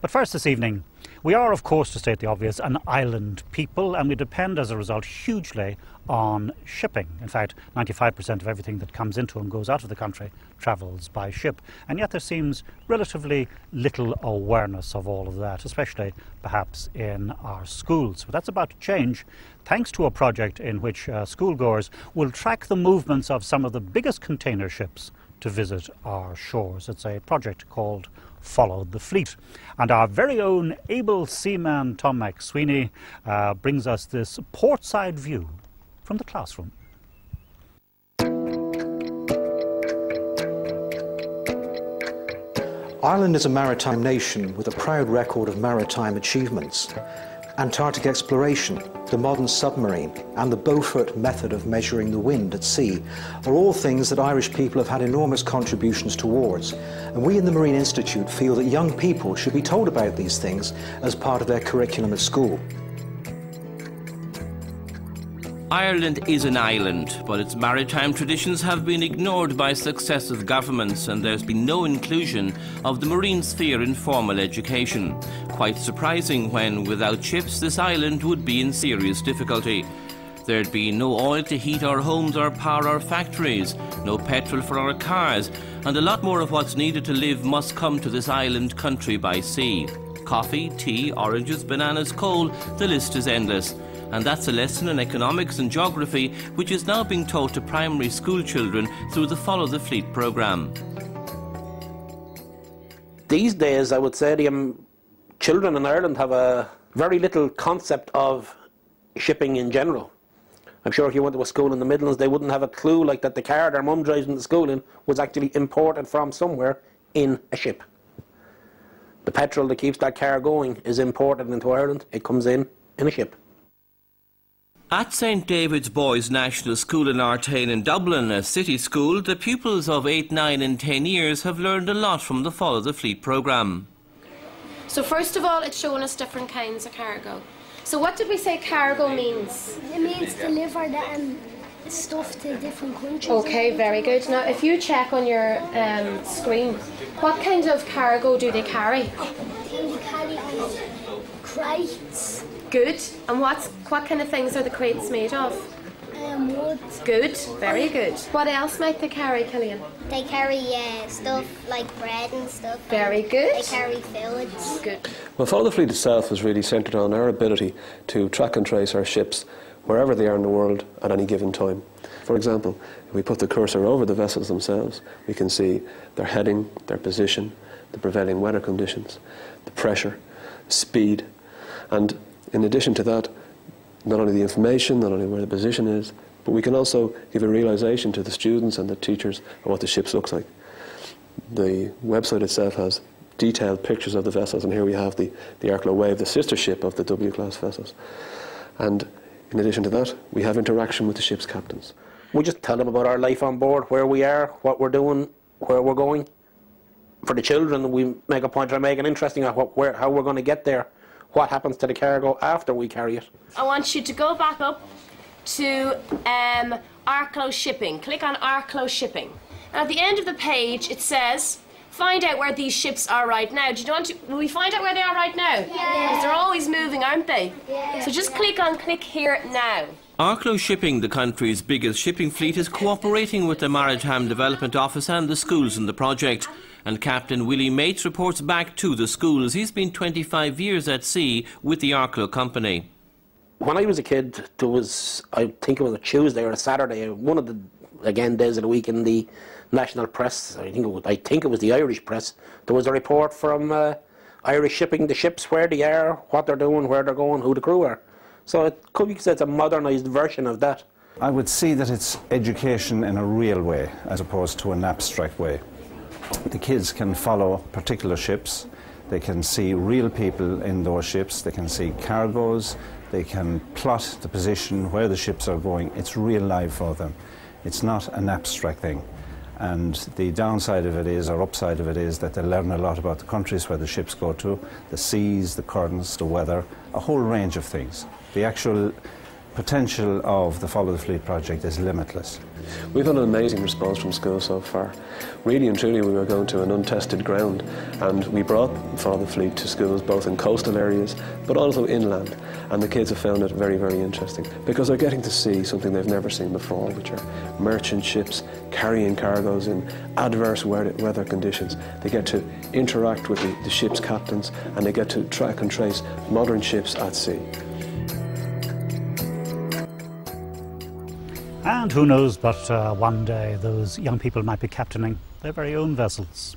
But first this evening, we are, of course, to state the obvious, an island people, and we depend as a result hugely on shipping. In fact, 95% of everything that comes into and goes out of the country travels by ship. And yet there seems relatively little awareness of all of that, especially perhaps in our schools. But that's about to change thanks to a project in which uh, schoolgoers will track the movements of some of the biggest container ships to visit our shores. It's a project called Follow the Fleet. And our very own able seaman Tom McSweeney uh, brings us this portside view from the classroom. Ireland is a maritime nation with a proud record of maritime achievements. Antarctic exploration, the modern submarine, and the Beaufort method of measuring the wind at sea are all things that Irish people have had enormous contributions towards. And we in the Marine Institute feel that young people should be told about these things as part of their curriculum at school. Ireland is an island, but its maritime traditions have been ignored by successive governments, and there's been no inclusion of the marine sphere in formal education. Quite surprising when, without ships, this island would be in serious difficulty. There'd be no oil to heat our homes or power our factories, no petrol for our cars, and a lot more of what's needed to live must come to this island country by sea. Coffee, tea, oranges, bananas, coal, the list is endless and that's a lesson in economics and geography which is now being taught to primary school children through the Follow the Fleet programme. These days, I would say the um, children in Ireland have a very little concept of shipping in general. I'm sure if you went to a school in the Midlands, they wouldn't have a clue like that the car their mum drives them to school in was actually imported from somewhere in a ship. The petrol that keeps that car going is imported into Ireland. It comes in in a ship. At St David's Boys National School in Artane in Dublin, a city school, the pupils of 8, 9 and 10 years have learned a lot from the Follow the Fleet programme. So first of all, it's showing us different kinds of cargo. So what did we say cargo means? It means deliver the um, stuff to different countries. Okay, very good. Now, if you check on your um, screen, what kind of cargo do they carry? They carry um, crates, Good. And what's what kind of things are the crates made of? um, wood. Good. Very good. What else might they carry, Killian? They carry uh, stuff like bread and stuff. Very good. They carry fillets. Good. Well, Follow the Fleet itself is really centred on our ability to track and trace our ships wherever they are in the world at any given time. For example, if we put the cursor over the vessels themselves, we can see their heading, their position, the prevailing weather conditions, the pressure, speed, and in addition to that, not only the information, not only where the position is, but we can also give a realization to the students and the teachers of what the ships looks like. The website itself has detailed pictures of the vessels, and here we have the, the Arklow Wave, the sister ship of the W-class vessels. And in addition to that, we have interaction with the ship's captains. We just tell them about our life on board, where we are, what we're doing, where we're going. For the children, we make a point of making an interesting of what, where, how we're going to get there, what happens to the cargo after we carry it. I want you to go back up to um, Arklow Shipping. Click on Arklow Shipping. And at the end of the page, it says, find out where these ships are right now. Do you want to, will we find out where they are right now? Yeah. they're always moving, aren't they? Yeah. So just click on click here now. Arklow Shipping, the country's biggest shipping fleet, is cooperating with the Maritime Development Office and the schools in the project. And Captain Willie Mates reports back to the schools. He's been 25 years at sea with the Arklow Company. When I was a kid, there was, I think it was a Tuesday or a Saturday, one of the, again, days of the week in the national press, I think it was, I think it was the Irish press, there was a report from uh, Irish shipping, the ships, where they are, what they're doing, where they're going, who the crew are. So it could be said it's a modernised version of that. I would see that it's education in a real way as opposed to an abstract way. The kids can follow particular ships, they can see real people in those ships, they can see cargoes, they can plot the position where the ships are going. It's real life for them. It's not an abstract thing. And the downside of it is, or upside of it is, that they learn a lot about the countries where the ships go to, the seas, the currents, the weather, a whole range of things. The actual potential of the Follow the Fleet project is limitless. We've had an amazing response from schools so far. Really and truly, we were going to an untested ground, and we brought Follow the Fleet to schools both in coastal areas but also inland. And the kids have found it very, very interesting because they're getting to see something they've never seen before, which are merchant ships carrying cargoes in adverse weather conditions. They get to interact with the, the ship's captains and they get to track and trace modern ships at sea. And who knows but uh, one day those young people might be captaining their very own vessels.